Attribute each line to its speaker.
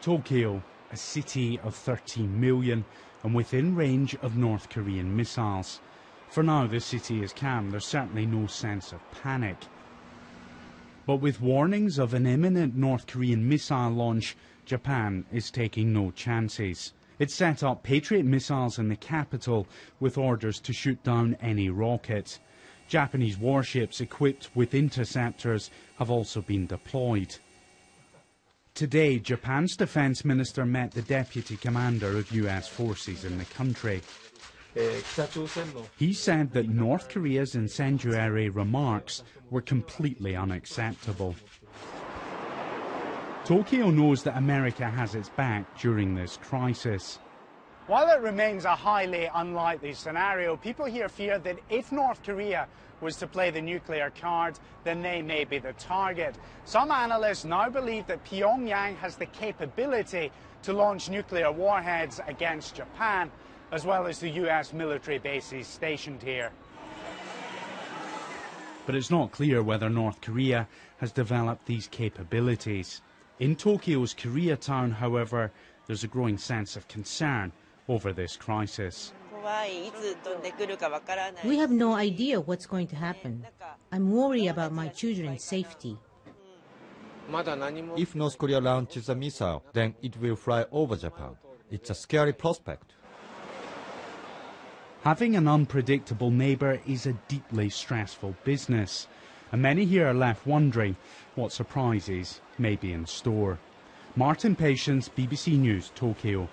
Speaker 1: Tokyo, a city of 13 million and within range of North Korean missiles. For now, the city is calm. There's certainly no sense of panic. But with warnings of an imminent North Korean missile launch, Japan is taking no chances. It set up Patriot missiles in the capital with orders to shoot down any rocket. Japanese warships equipped with interceptors have also been deployed. Today, Japan's defense minister met the deputy commander of US forces in the country. He said that North Korea's incendiary remarks were completely unacceptable. Tokyo knows that America has its back during this crisis.
Speaker 2: While it remains a highly unlikely scenario, people here fear that if North Korea was to play the nuclear card, then they may be the target. Some analysts now believe that Pyongyang has the capability to launch nuclear warheads against Japan, as well as the US military bases stationed here.
Speaker 1: But it's not clear whether North Korea has developed these capabilities. In Tokyo's Koreatown, however, there's a growing sense of concern over this crisis.
Speaker 3: We have no idea what's going to happen. I'm worried about my children's safety.
Speaker 4: If North Korea launches a missile, then it will fly over Japan. It's a scary prospect.
Speaker 1: Having an unpredictable neighbour is a deeply stressful business, and many here are left wondering what surprises may be in store. Martin Patience, BBC News, Tokyo.